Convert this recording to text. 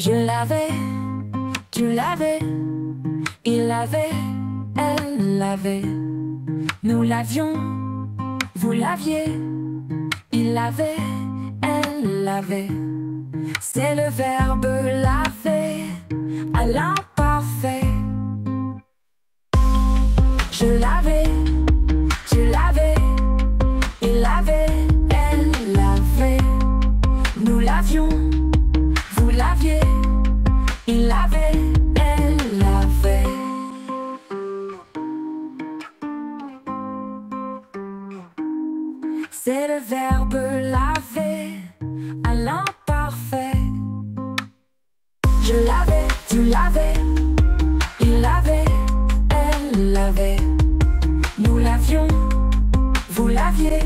Je l'avais, tu l'avais, il l'avait, elle l'avait. Nous l'avions, vous l'aviez, il l'avait, elle l'avait. C'est le verbe laver à. C'est le verbe laver à l'imparfait. Je l'avais, tu l'avais, il l'avait, elle l'avait. Nous l'avions, vous l'aviez,